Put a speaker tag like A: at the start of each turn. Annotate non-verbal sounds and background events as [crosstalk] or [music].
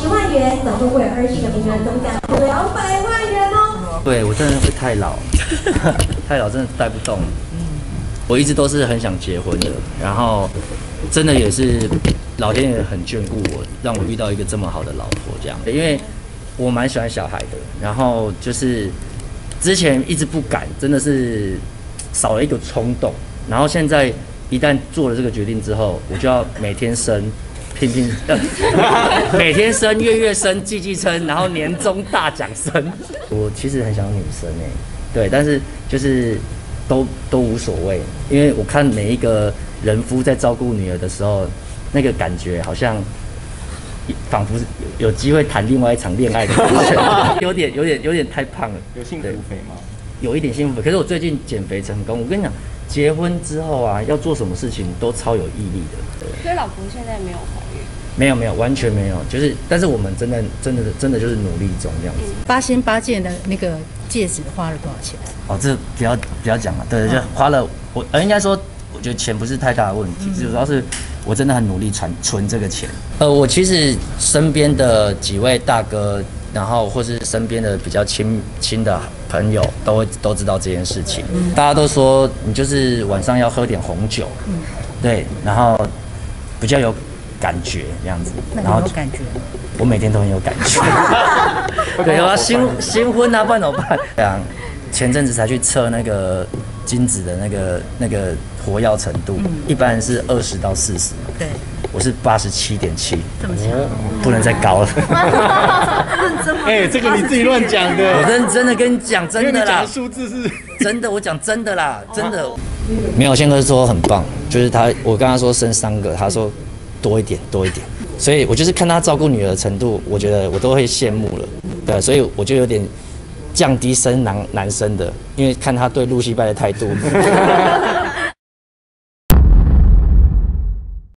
A: 十万元，总共会有二十个名额，总奖两百万元哦。
B: 对我真的会太老，[laughs] 太老真的带不动。我一直都是很想结婚的，然后真的也是老天爷很眷顾我，让我遇到一个这么好的老婆这样。因为我蛮喜欢小孩的，然后就是之前一直不敢，真的是少了一个冲动。然后现在一旦做了这个决定之后，我就要每天生，拼拼，每天生，月月生，季季生，然后年终大奖生。我其实很想女生哎，对，但是就是都都无所谓，因为我看每一个人夫在照顾女儿的时候，那个感觉好像仿佛有有机会谈另外一场恋爱的感觉，[laughs] 有点有点有点太胖了。
C: 有幸福
B: 对
C: 肥吗？
B: 有一点幸福，可是我最近减肥成功。我跟你讲，结婚之后啊，要做什么事情都超有毅力的。对
D: 所以老婆现在没有怀孕，
B: 没有没有，完全没有，就是，但是我们真的真的真的就是努力中这样子。
E: 八仙八戒的那个戒指花了多少钱？
B: 哦，这不要不要讲了，对，就花了我，呃，应该说，我觉得钱不是太大的问题，主要是我真的很努力存存这个钱。呃，我其实身边的几位大哥，然后或是身边的比较亲亲的朋友，都会都知道这件事情。大家都说你就是晚上要喝点红酒，对，然后比较有感觉这样子，
E: 那
B: 然后
E: 有感觉？
B: 我每天都很有感觉。[laughs] 对啊，新新婚啊，不然怎么办？对啊，前阵子才去测那个精子的那个那个活跃程度，一般人是二十到四十，
E: 对，
B: 我是八十七点七，
E: 这么强。
B: 不能再高了。[laughs]
C: 哎，这个你自己乱讲的
B: 我
C: 的，
B: 认真的跟你讲，真的啦
C: 数字是 [laughs]
B: 真的，我讲真的啦，真的。没有，宪哥说很棒，就是他，我跟他说生三个，他说多一点，多一点。所以我就是看他照顾女儿的程度，我觉得我都会羡慕了，对，所以我就有点降低生男男生的，因为看他对露西拜的态度。[laughs]